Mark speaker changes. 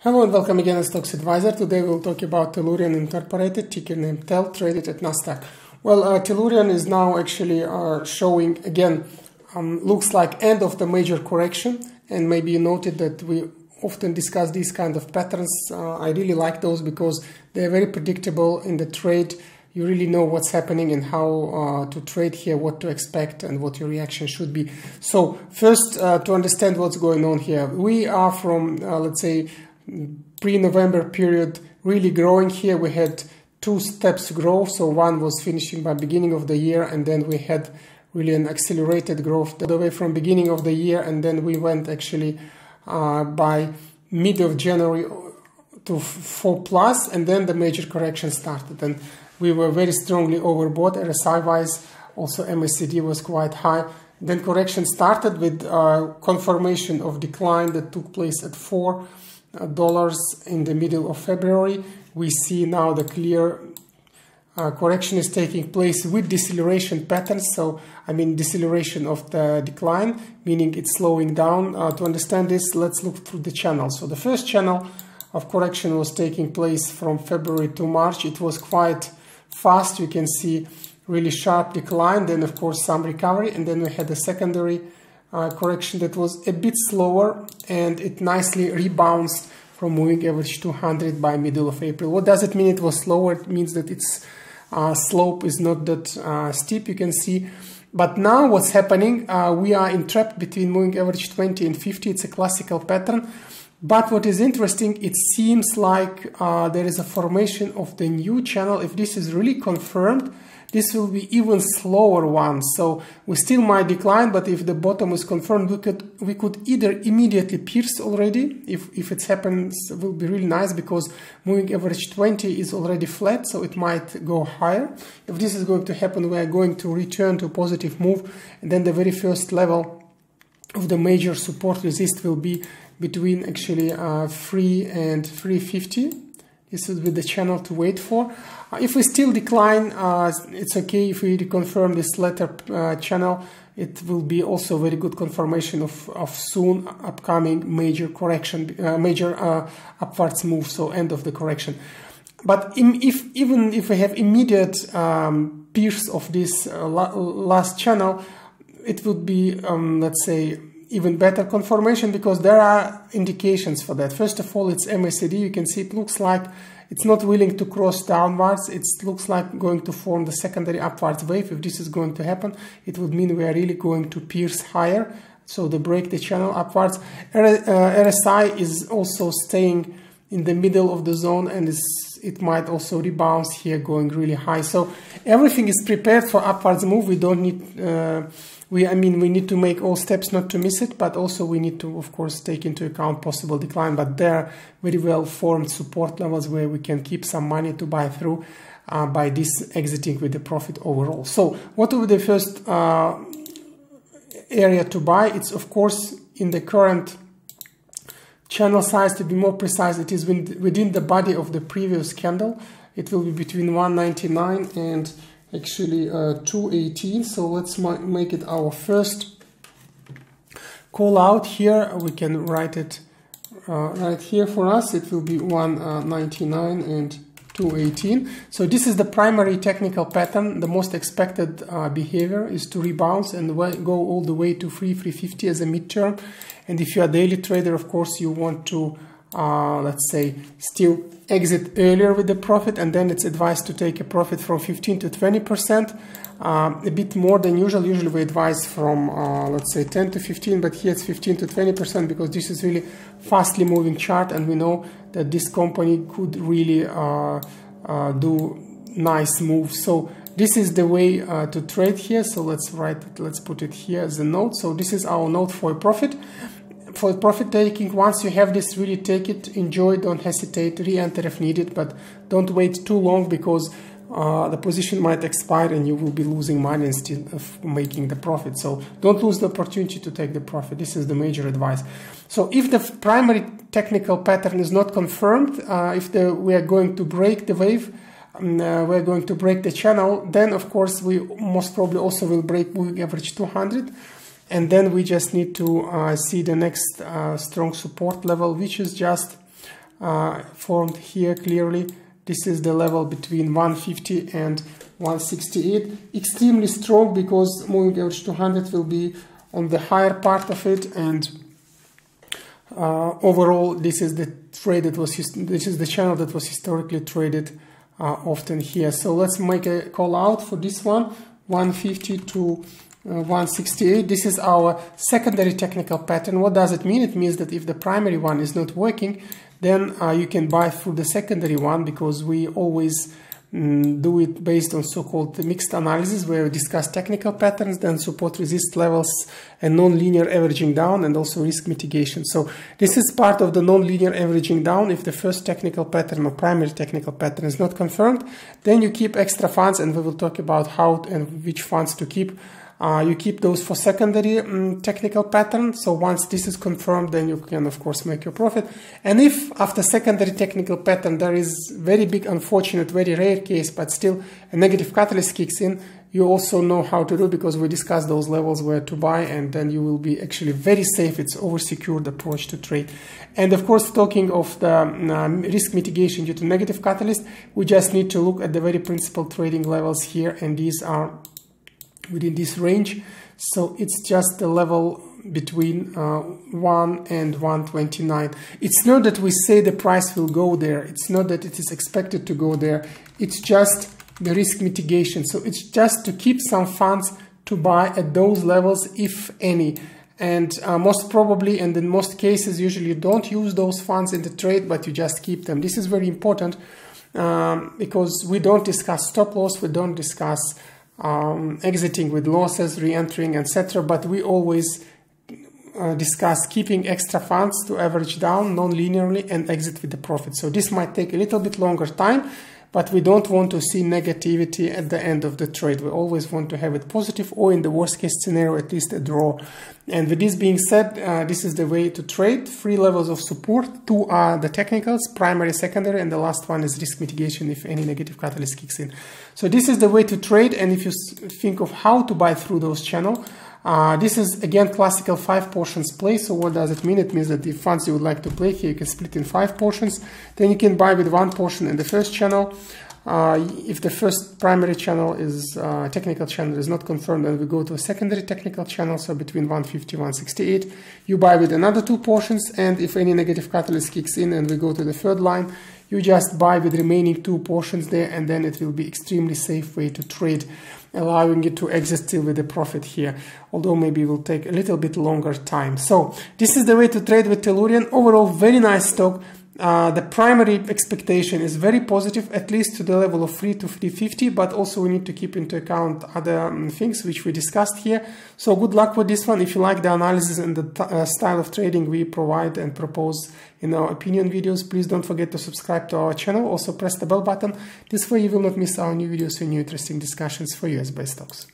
Speaker 1: Hello and welcome again as Stocks Advisor. Today we'll talk about Tellurian Incorporated, ticker name TELL, traded at Nasdaq. Well, uh, Tellurian is now actually uh, showing again, um, looks like end of the major correction. And maybe you noted that we often discuss these kind of patterns. Uh, I really like those because they're very predictable in the trade. You really know what's happening and how uh, to trade here, what to expect, and what your reaction should be. So, first, uh, to understand what's going on here, we are from, uh, let's say, pre-November period really growing here. We had two steps growth. So one was finishing by beginning of the year, and then we had really an accelerated growth all the way from beginning of the year, and then we went actually uh, by mid of January to four plus, and then the major correction started, and we were very strongly overbought RSI wise. Also, MACD was quite high. Then correction started with uh, confirmation of decline that took place at four dollars in the middle of February. We see now the clear uh, correction is taking place with deceleration patterns. So, I mean, deceleration of the decline, meaning it's slowing down. Uh, to understand this, let's look through the channels. So, the first channel of correction was taking place from February to March. It was quite fast. You can see really sharp decline, then, of course, some recovery, and then we had a secondary uh, correction that was a bit slower and it nicely rebounds from moving average 200 by middle of April. What does it mean it was slower? It means that its uh, slope is not that uh, steep, you can see. But now what's happening, uh, we are entrapped between moving average 20 and 50. It's a classical pattern. But what is interesting, it seems like uh, there is a formation of the new channel. If this is really confirmed, this will be even slower one. So we still might decline, but if the bottom is confirmed, we could we could either immediately pierce already. If if it happens, it will be really nice because moving average 20 is already flat, so it might go higher. If this is going to happen, we are going to return to positive move, and then the very first level of the major support resist will be between actually uh, 3 and 350 this will be the channel to wait for. Uh, if we still decline, uh, it's okay if we reconfirm this latter uh, channel. It will be also very good confirmation of, of soon upcoming major correction, uh, major upwards move, so end of the correction. But if even if we have immediate um, pierce of this last channel, it would be, um, let's say, even better confirmation because there are indications for that. First of all, it's MACD. You can see it looks like it's not willing to cross downwards. It looks like going to form the secondary upwards wave. If this is going to happen, it would mean we are really going to pierce higher. So they break the channel upwards. RSI uh, is also staying in the middle of the zone and it might also rebound here going really high. So everything is prepared for upwards move. We don't need... Uh, we, I mean, we need to make all steps not to miss it, but also we need to, of course, take into account possible decline. But there are very well formed support levels where we can keep some money to buy through uh, by this exiting with the profit overall. So, what will be the first uh, area to buy? It's of course in the current channel size. To be more precise, it is within the body of the previous candle. It will be between 199 and actually uh, 218 so let's make it our first call out here. We can write it uh, right here for us. It will be 199 and 218 so this is the primary technical pattern. The most expected uh, behavior is to rebound and go all the way to 3 350 as a midterm. And if you're a daily trader of course you want to uh, let's say, still exit earlier with the profit, and then it's advised to take a profit from 15 to 20 percent, uh, a bit more than usual. Usually we advise from, uh, let's say, 10 to 15, but here it's 15 to 20 percent because this is really fastly moving chart, and we know that this company could really uh, uh, do nice moves. So this is the way uh, to trade here. So let's write it, let's put it here as a note. So this is our note for a profit for profit taking, once you have this, really take it, enjoy, don't hesitate, re-enter if needed, but don't wait too long because uh, the position might expire and you will be losing money instead of making the profit. So don't lose the opportunity to take the profit. This is the major advice. So if the primary technical pattern is not confirmed, uh, if the, we are going to break the wave, um, uh, we're going to break the channel, then of course we most probably also will break moving average 200 and then we just need to uh, see the next uh, strong support level which is just uh, formed here clearly. This is the level between 150 and 168. Extremely strong because moving average 200 will be on the higher part of it and uh, overall this is the trade that was this is the channel that was historically traded uh, often here. So let's make a call out for this one 150 to 168. This is our secondary technical pattern. What does it mean? It means that if the primary one is not working, then uh, you can buy through the secondary one because we always mm, do it based on so-called mixed analysis where we discuss technical patterns, then support resist levels and non-linear averaging down and also risk mitigation. So this is part of the non-linear averaging down. If the first technical pattern or primary technical pattern is not confirmed, then you keep extra funds and we will talk about how and which funds to keep uh, you keep those for secondary um, technical pattern. So once this is confirmed, then you can of course make your profit. And if after secondary technical pattern there is very big, unfortunate, very rare case, but still a negative catalyst kicks in, you also know how to do because we discussed those levels where to buy and then you will be actually very safe. It's over secured approach to trade. And of course, talking of the um, risk mitigation due to negative catalyst, we just need to look at the very principal trading levels here and these are within this range. So it's just the level between uh, 1 and 129. It's not that we say the price will go there. It's not that it is expected to go there. It's just the risk mitigation. So it's just to keep some funds to buy at those levels, if any. And uh, most probably, and in most cases, usually you don't use those funds in the trade, but you just keep them. This is very important um, because we don't discuss stop loss, we don't discuss um, exiting with losses, re-entering, etc. But we always uh, discuss keeping extra funds to average down non-linearly and exit with the profit. So this might take a little bit longer time, but we don't want to see negativity at the end of the trade. We always want to have it positive or in the worst case scenario, at least a draw. And with this being said, uh, this is the way to trade. Three levels of support. Two are the technicals, primary, secondary, and the last one is risk mitigation if any negative catalyst kicks in. So this is the way to trade. And if you think of how to buy through those channels, uh, this is again classical five portions play. So what does it mean? It means that the funds you would like to play here, you can split in five portions. Then you can buy with one portion in the first channel. Uh, if the first primary channel is uh, technical channel is not confirmed, then we go to a secondary technical channel. So between 150 168, you buy with another two portions. And if any negative catalyst kicks in and we go to the third line, you just buy with remaining two portions there and then it will be extremely safe way to trade allowing you to exit still with a profit here although maybe it will take a little bit longer time. So this is the way to trade with Tellurian. Overall very nice stock uh, the primary expectation is very positive, at least to the level of 3 to 350, but also we need to keep into account other um, things which we discussed here. So good luck with this one. If you like the analysis and the uh, style of trading we provide and propose in our opinion videos, please don't forget to subscribe to our channel. Also press the bell button. This way you will not miss our new videos and new interesting discussions for US-based stocks.